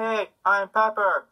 Hey, I'm Pepper.